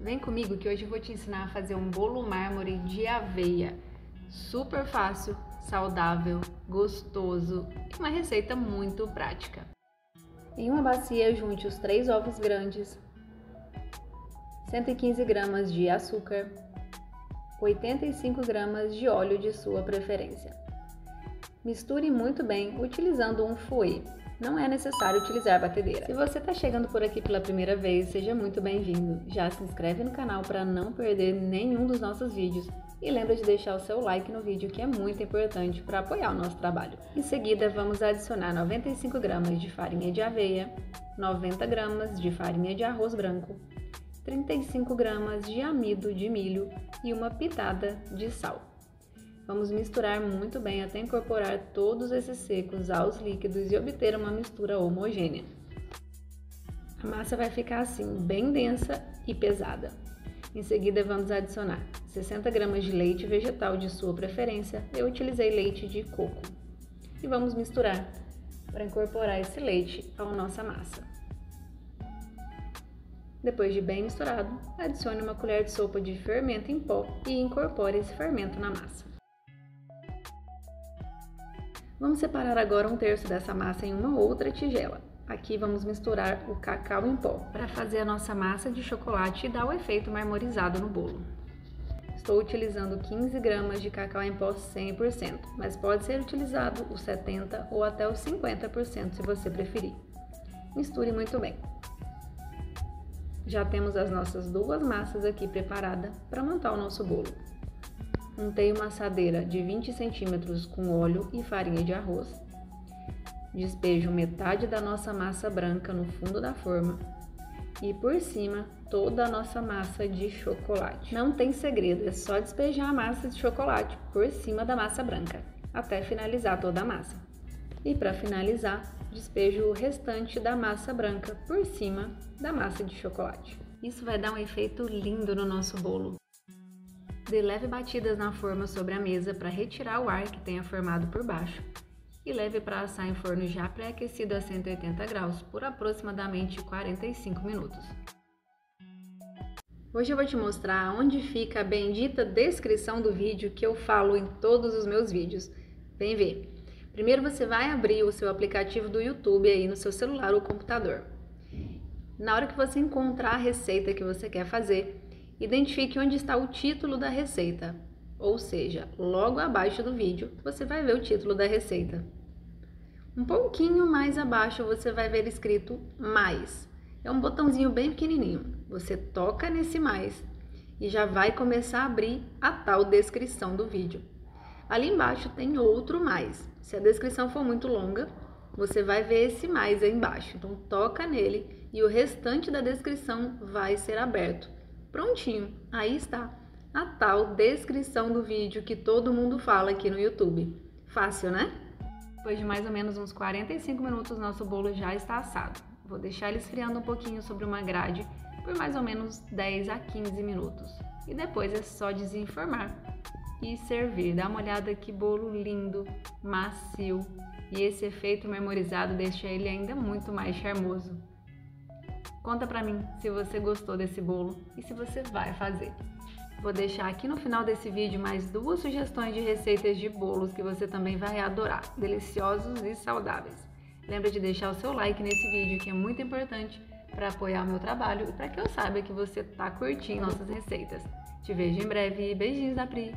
Vem comigo que hoje eu vou te ensinar a fazer um bolo mármore de aveia. Super fácil, saudável, gostoso e uma receita muito prática. Em uma bacia, junte os três ovos grandes, 115 gramas de açúcar, 85 gramas de óleo de sua preferência. Misture muito bem utilizando um fouet. Não é necessário utilizar batedeira. Se você está chegando por aqui pela primeira vez, seja muito bem-vindo. Já se inscreve no canal para não perder nenhum dos nossos vídeos e lembra de deixar o seu like no vídeo que é muito importante para apoiar o nosso trabalho. Em seguida, vamos adicionar 95 gramas de farinha de aveia, 90 gramas de farinha de arroz branco, 35 gramas de amido de milho e uma pitada de sal. Vamos misturar muito bem até incorporar todos esses secos aos líquidos e obter uma mistura homogênea. A massa vai ficar assim, bem densa e pesada. Em seguida, vamos adicionar 60 gramas de leite vegetal de sua preferência. Eu utilizei leite de coco. E vamos misturar para incorporar esse leite à nossa massa. Depois de bem misturado, adicione uma colher de sopa de fermento em pó e incorpore esse fermento na massa. Vamos separar agora um terço dessa massa em uma outra tigela. Aqui vamos misturar o cacau em pó para fazer a nossa massa de chocolate e dar o efeito marmorizado no bolo. Estou utilizando 15 gramas de cacau em pó 100%, mas pode ser utilizado os 70% ou até os 50% se você preferir. Misture muito bem. Já temos as nossas duas massas aqui preparadas para montar o nosso bolo. Untei uma assadeira de 20 centímetros com óleo e farinha de arroz. Despejo metade da nossa massa branca no fundo da forma e por cima toda a nossa massa de chocolate. Não tem segredo, é só despejar a massa de chocolate por cima da massa branca até finalizar toda a massa. E para finalizar, despejo o restante da massa branca por cima da massa de chocolate. Isso vai dar um efeito lindo no nosso bolo. Dê leve batidas na forma sobre a mesa para retirar o ar que tenha formado por baixo e leve para assar em forno já pré-aquecido a 180 graus por aproximadamente 45 minutos. Hoje eu vou te mostrar onde fica a bendita descrição do vídeo que eu falo em todos os meus vídeos. Vem ver! Primeiro você vai abrir o seu aplicativo do YouTube aí no seu celular ou computador. Na hora que você encontrar a receita que você quer fazer, Identifique onde está o título da receita, ou seja, logo abaixo do vídeo você vai ver o título da receita. Um pouquinho mais abaixo você vai ver escrito mais. É um botãozinho bem pequenininho. Você toca nesse mais e já vai começar a abrir a tal descrição do vídeo. Ali embaixo tem outro mais. Se a descrição for muito longa, você vai ver esse mais aí embaixo. Então toca nele e o restante da descrição vai ser aberto. Prontinho, aí está a tal descrição do vídeo que todo mundo fala aqui no YouTube. Fácil, né? Depois de mais ou menos uns 45 minutos, nosso bolo já está assado. Vou deixar ele esfriando um pouquinho sobre uma grade por mais ou menos 10 a 15 minutos. E depois é só desenformar e servir. Dá uma olhada que bolo lindo, macio. E esse efeito memorizado deixa ele ainda muito mais charmoso. Conta pra mim se você gostou desse bolo e se você vai fazer. Vou deixar aqui no final desse vídeo mais duas sugestões de receitas de bolos que você também vai adorar, deliciosos e saudáveis. Lembra de deixar o seu like nesse vídeo que é muito importante para apoiar o meu trabalho e para que eu saiba que você está curtindo nossas receitas. Te vejo em breve. Beijinhos da Pri!